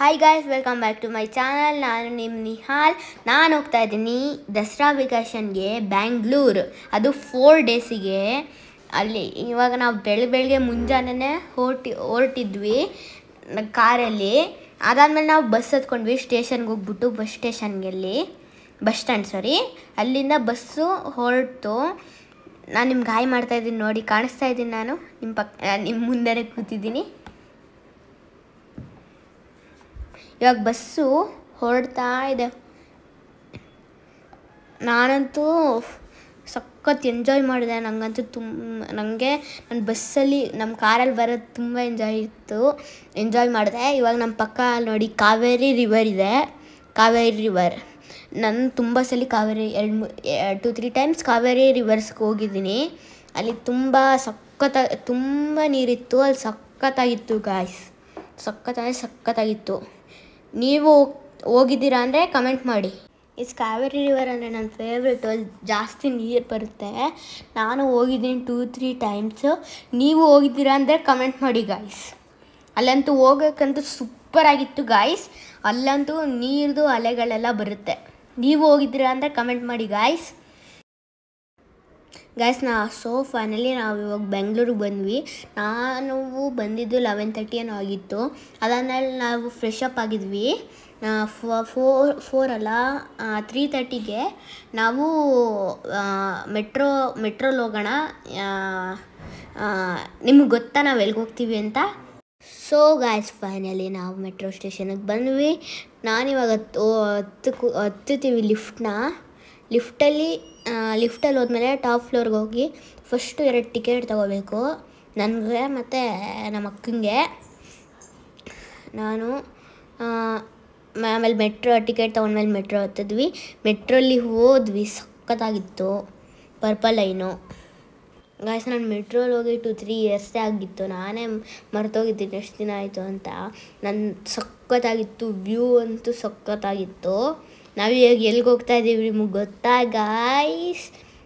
Hi guys welcome back to my channel ನಾನು ನಿಮ್ಮ ನಿಹಾಲ್. ನಾನು ಹೋಗ್ತಾ ಇದ್ದೀನಿ ದಸರಾ ವೆಕೇಷನ್ಗೆ ಬ್ಯಾಂಗ್ಳೂರು ಅದು ಫೋರ್ ಡೇಸಿಗೆ ಅಲ್ಲಿ ಇವಾಗ ನಾವು ಬೆಳ ಬೆಳಗ್ಗೆ ಮುಂಜಾನೆ ಹೊರಟಿ, ಹೊರಟಿದ್ವಿ, ಕಾರಲ್ಲಿ. ಅದಾದಮೇಲೆ ನಾವು ಬಸ್ ಹತ್ಕೊಂಡ್ವಿ ಸ್ಟೇಷನ್ಗೆ ಹೋಗ್ಬಿಟ್ಟು ಬಸ್ ಸ್ಟೇಷನ್ಗೆಲ್ಲಿ ಬಸ್ ಸ್ಟ್ಯಾಂಡ್ ಸಾರಿ ಅಲ್ಲಿಂದ ಬಸ್ಸು ಹೊರಟು. ನಾನು ನಿಮ್ಗೆ ಹಾಯ್ ಮಾಡ್ತಾ ಇದ್ದೀನಿ ನೋಡಿ, ಕಾಣಿಸ್ತಾ ಇದ್ದೀನಿ ನಾನು. ನಿಮ್ಮ ಪಕ್ಕ ನಿಮ್ಮ ಮುಂದೆ ಕೂತಿದ್ದೀನಿ. ಇವಾಗ ಬಸ್ಸು ಹೊರಡ್ತಾ ಇದೆ. ನಾನಂತೂ ಸಖತ್ ಎಂಜಾಯ್ ಮಾಡಿದೆ. ನನಗಂತೂ ತುಂಬ ನನಗೆ ನನ್ನ ಬಸ್ಸಲ್ಲಿ ನಮ್ಮ ಕಾರಲ್ಲಿ ಬರೋದು ತುಂಬ ಎಂಜಾಯ್ ಇತ್ತು. ಎಂಜಾಯ್ ಮಾಡಿದೆ. ಇವಾಗ ನಮ್ಮ ಪಕ್ಕ ನೋಡಿ ಕಾವೇರಿ ರಿವರ್ ಇದೆ. ಕಾವೇರಿ ರಿವರ್ ನಾನು ತುಂಬ ಸಲ ಕಾವೇರಿ, ಎರಡು ಟು ತ್ರೀ ಟೈಮ್ಸ್ ಕಾವೇರಿ ರಿವರ್ಸ್ಗೆ ಹೋಗಿದ್ದೀನಿ. ಅಲ್ಲಿ ತುಂಬ ಸಖತ್ತ ತುಂಬ ನೀರಿತ್ತು. ಅಲ್ಲಿ ಸಖತ್ತಾಗಿತ್ತು ಗಾಯ್ಸ್ ಸಖತ್ತಾಗಿ ಸಖತ್ತಾಗಿತ್ತು. ನೀವು ಹೋಗಿದ್ದೀರಾ ಅಂದರೆ ಕಮೆಂಟ್ ಮಾಡಿ. ಇಸ್ ಕಾವೇರಿ ರಿವರ್ ಅಂದರೆ ನನ್ನ ಫೇವ್ರೇಟು ಜಾಸ್ತಿ ನೀರು ಬರುತ್ತೆ. ನಾನು ಹೋಗಿದ್ದೀನಿ ಟೂ ತ್ರೀ ಟೈಮ್ಸು ನೀವು ಹೋಗಿದ್ದೀರಾ ಅಂದರೆ ಕಮೆಂಟ್ ಮಾಡಿ ಗಾಯ್ಸ್ ಅಲ್ಲಂತೂ ಹೋಗೋಕ್ಕಂತೂ ಸೂಪರಾಗಿತ್ತು ಗಾಯ್ಸ್ ಅಲ್ಲಂತೂ ನೀರ್ದು ಅಲೆಗಳೆಲ್ಲ ಬರುತ್ತೆ. ನೀವು ಹೋಗಿದ್ದೀರಾ ಅಂದರೆ ಕಮೆಂಟ್ ಮಾಡಿ ಗಾಯ್ಸ್ ಗಾಯ್ಸ್ ನಾ ಸೊ ಫೈನಲಿ ನಾವು ಇವಾಗ ಬೆಂಗಳೂರಿಗೆ ಬಂದ್ವಿ. ನಾನು ಬಂದಿದ್ದು ಲೆವೆನ್ ತರ್ಟಿ ಏನೋ ಆಗಿತ್ತು. ಅದಾದಮೇಲೆ ನಾವು ಫ್ರೆಶ್ ಅಪ್ ಆಗಿದ್ವಿ. ಫೋರ್ ಫೋರ್ ಅಲ್ಲ ತ್ರೀ ತರ್ಟಿಗೆ ನಾವು ಮೆಟ್ರೋ ಮೆಟ್ರೋಲ್ಲಿ ಹೋಗೋಣ. ನಿಮ್ಗೆ ಗೊತ್ತಾ ನಾವು ಎಲ್ಲಿಗೆ ಹೋಗ್ತೀವಿ ಅಂತ? ಸೊ ಗಾಯ್ಸ್ ಫೈನಲಿ ನಾವು ಮೆಟ್ರೋ ಸ್ಟೇಷನಿಗೆ ಬಂದ್ವಿ. ನಾನಿವಾಗ ಹತ್ತು ಹತ್ತು, ಹತ್ತುತ್ತೀವಿ ಲಿಫ್ಟ್ನ ಲಿಫ್ಟಲ್ಲಿ ಲಿಫ್ಟಲ್ಲಿ ಹೋದ್ಮೇಲೆ ಟಾಪ್ ಫ್ಲೋರ್ಗೆ ಹೋಗಿ ಫಸ್ಟು ಎರಡು ಟಿಕೆಟ್ ತೊಗೋಬೇಕು. ನನಗೆ ಮತ್ತು ನಮ್ಮ ಅಕ್ಕಂಗೆ. ನಾನು ಆಮೇಲೆ ಮೆಟ್ರೋ ಟಿಕೆಟ್ ತೊಗೊಂಡ್ಮೇಲೆ ಮೆಟ್ರೋ ಹತ್ತಿದ್ವಿ. ಮೆಟ್ರೋಲ್ಲಿ ಹೋದ್ವಿ, ಸಖತ್ತಾಗಿತ್ತು. Purple line. ಗಾಯ್ಸ್ ನಾನು ಮೆಟ್ರೋಲ್ಲಿ ಹೋಗಿ ಟು ತ್ರೀ ಇಯರ್ಸೇ ಆಗಿತ್ತು. ನಾನೇ ಮರ್ತೋಗಿದ್ದೀನಿ, ಎಷ್ಟು ದಿನ ಆಯಿತು ಅಂತ. ನನ್ನ ಸಖತ್ತಾಗಿತ್ತು ವ್ಯೂ ಅಂತೂ ಸಖತ್ತಾಗಿತ್ತು. ನಾವೀಗ ಎಲ್ಲಿಗೆ ಹೋಗ್ತಾ ಇದ್ದೀವಿ ನಿಮಗೆ ಗೊತ್ತಾ ಗಾಯ್ಸ್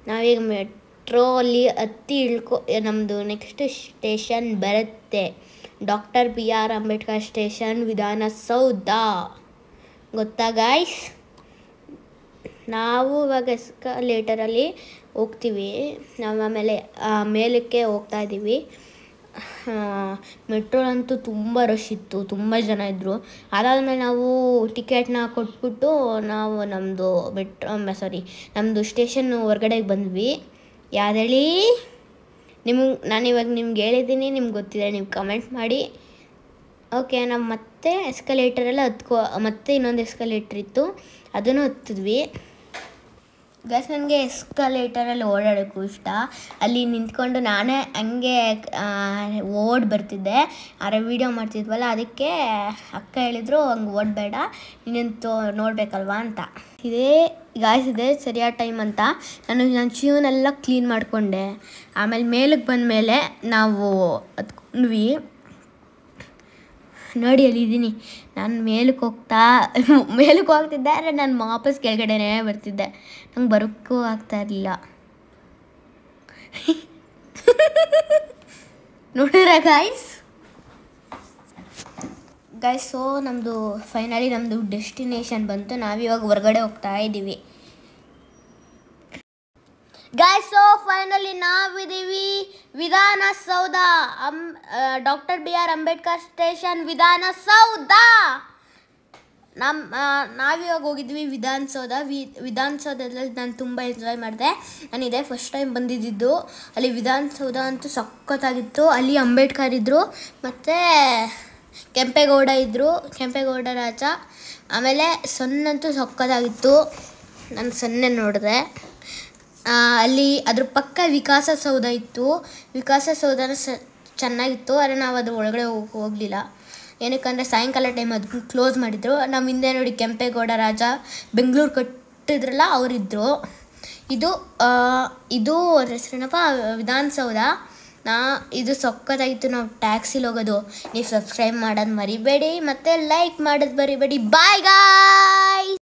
ನಾವೀಗ ಮೆಟ್ರೋ ಅಲ್ಲಿ ಹತ್ತಿ ಇಳ್ಕೊ ನಮ್ಮದು ನೆಕ್ಸ್ಟ್ ಸ್ಟೇಷನ್ ಬರುತ್ತೆ. Doctor B R Ambedkar station Vidhana Soudha. ಗೊತ್ತಾ ಗಾಯ್ಸ್ ನಾವು ಇವಾಗ ಎಸ್ಕಲೇಟರಲ್ಲಿ ಹೋಗ್ತೀವಿ. ನಾವು ಆಮೇಲೆ ಮೇಲಕ್ಕೆ ಹೋಗ್ತಾ ಇದ್ದೀವಿ ಮೆಟ್ರೋಲಂತೂ ತುಂಬ ರಶ್ ಇತ್ತು, ತುಂಬ ಜನ ಇದ್ದರು ಅದಾದಮೇಲೆ ನಾವು ಟಿಕೆಟ್ನ ಕೊಟ್ಬಿಟ್ಟು ನಾವು ನಮ್ಮದು ಮೆಟ್ರೋ ಸಾರಿ ನಮ್ಮದು ಸ್ಟೇಷನ್ ಹೊರ್ಗಡೆಗೆ ಬಂದ್ವಿ. ಯಾವ್ದು ಹೇಳಿ ನಿಮಗೆ, ನಾನು ಇವಾಗ ನಿಮ್ಗೆ ಹೇಳಿದ್ದೀನಿ, ನಿಮ್ಗೆ ಗೊತ್ತಿದೆ, ನೀವು ಕಮೆಂಟ್ ಮಾಡಿ. ಓಕೆ ನಾವು ಮತ್ತೆ ಎಸ್ಕಲೇಟರೆಲ್ಲ ಹತ್ಕೋ, ಮತ್ತೆ ಇನ್ನೊಂದು ಎಸ್ಕಲೇಟ್ರ್ ಇತ್ತು. ಅದನ್ನು ಹತ್ತಿದ್ವಿ. ಗಸ್ ನನಗೆ ಎಸ್ಕಲೇಟರಲ್ಲಿ ಓಡಾಡೋಕ್ಕೂ ಇಷ್ಟ. ಅಲ್ಲಿ ನಿಂತ್ಕೊಂಡು ನಾನೇ ಹಂಗೆ ಓಡ್ ಬರ್ತಿದ್ದೆ. ಆದರೆ ವೀಡಿಯೋ ಮಾಡ್ತಿದ್ವಲ್ಲ, ಅದಕ್ಕೆ ಅಕ್ಕ ಹೇಳಿದ್ರು, ಹಂಗೆ ಓಡಬೇಡ ನಿಂತು ನೋಡಬೇಕಲ್ವಾ ಅಂತ. ಇದೇ ಗಾಯ್ಸ್ ಇದೆ ಸರಿಯಾದ ಟೈಮ್ ಅಂತ. ನಾನು ನನ್ನ ಶೂನೆಲ್ಲ ಕ್ಲೀನ್ ಮಾಡಿಕೊಂಡೆ. ಆಮೇಲೆ ಮೇಲಕ್ಕೆ ಬಂದ ಮೇಲೆ ನಾವು ಹತ್ಕೊಂಡ್ವಿ ನೋಡಿ ಅಲ್ಲಿದ್ದೀನಿ ನಾನು ಮೇಲಕ್ಕೆ ಹೋಗ್ತಾ ಮೇಲಕ್ಕೆ ಹೋಗ್ತಿದ್ದೆ, ಆದರೆ ನಾನು ವಾಪಸ್ ಕೆಳಗಡೆನೇ ಬರ್ತಿದ್ದೆ. ನಂಗೆ ಬರೋಕ್ಕೂ ಆಗ್ತಾ ಇರಲಿಲ್ಲ. ನೋಡಿದ್ರ ಗಾಯ್ಸ್ ಗಾಯ್ಸ್ ಸೊ ನಮ್ಮದು ಫೈನಲಿ ನಮ್ಮದು ಡೆಸ್ಟಿನೇಷನ್ ಬಂತು. ನಾವಿವಾಗ ಹೊರಗಡೆ ಹೋಗ್ತಾ ಇದ್ದೀವಿ. ಗಾಯ್ಸ್ ಸೊ ಫೈನಲಿ ನಾವಿದ್ದೀವಿ. Vidhana Soudha, um doctor B R Ambedkar station Vidhana Soudha. ನಮ್ಮ ನಾವಿವಾಗ ಹೋಗಿದ್ವಿ ವಿಧಾನಸೌಧ. ವಿ, ವಿಧಾನಸೌಧದಲ್ಲಿ ನಾನು ತುಂಬ ಎಂಜಾಯ್ ಮಾಡಿದೆ. ನಾನು ಇದೇ ಫಸ್ಟ್ ಟೈಮ್ ಬಂದಿದ್ದಿದ್ದು ಅಲ್ಲಿ ವಿಧಾನಸೌಧ ಅಂತೂ ಸಖತ್ತಾಗಿತ್ತು. ಅಲ್ಲಿ ಅಂಬೇಡ್ಕರ್ ಇದ್ದರು ಮತ್ತು ಕೆಂಪೇಗೌಡ ಇದ್ದರು ಕೆಂಪೇಗೌಡ ರಾಜ. ಆಮೇಲೆ ಸೊನ್ನಂತೂ ಸಖತ್ತಾಗಿತ್ತು. ನಾನು ಸೊನ್ನೆ ನೋಡಿದೆ. ಅಲ್ಲಿ ಅದ್ರ ಪಕ್ಕ ವಿಕಾಸ ಸೌಧ ಇತ್ತು. ವಿಕಾಸಸೌಧನ ಸ, ಚೆನ್ನಾಗಿತ್ತು. ಆದರೆ ನಾವು ಅದ್ರ ಒಳಗಡೆ ಹೋಗಿ, ಹೋಗಲಿಲ್ಲ. ಏನಕ್ಕಂದರೆ ಸಾಯಂಕಾಲ ಟೈಮ್ ಅದು ಕ್ಲೋಸ್ ಮಾಡಿದರು. ನಮ್ಮ ಹಿಂದೆ ನೋಡಿ ಕೆಂಪೇಗೌಡ ರಾಜ ಬೆಂಗಳೂರು ಕಟ್ಟಿದ್ರಲ್ಲ ಅವರಿದ್ದರು ಇದು ಇದು ಹೆಸರೇನಪ್ಪ? ವಿಧಾನಸೌಧ. ನಾ, ಇದು ಸೊಕ್ಕದಾಗಿತ್ತು ನಾವು ಟ್ಯಾಕ್ಸಿಲಿ ಹೋಗೋದು. ನೀವು ಸಬ್ಸ್ಕ್ರೈಬ್ ಮಾಡೋದು ಮರಿಬೇಡಿ. ಮತ್ತು ಲೈಕ್ ಮಾಡೋದು ಮರಿಬೇಡಿ. ಬಾಯ್ ಗಾಯ್